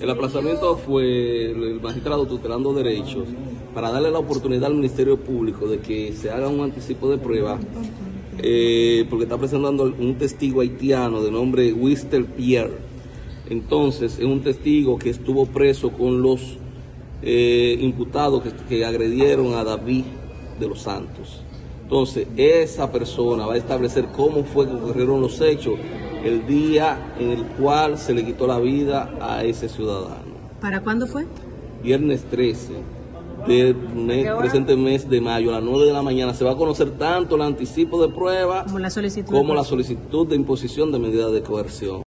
El aplazamiento fue el magistrado tutelando derechos para darle la oportunidad al Ministerio Público de que se haga un anticipo de prueba, eh, porque está presentando un testigo haitiano de nombre Wister Pierre. Entonces, es un testigo que estuvo preso con los eh, imputados que, que agredieron a David de los Santos. Entonces, esa persona va a establecer cómo fue que ocurrieron los hechos el día en el cual se le quitó la vida a ese ciudadano. ¿Para cuándo fue? Viernes 13 del mes- presente mes de mayo a las 9 de la mañana se va a conocer tanto el anticipo de prueba Como la solicitud. como la solicitud de imposición de medidas de coerción.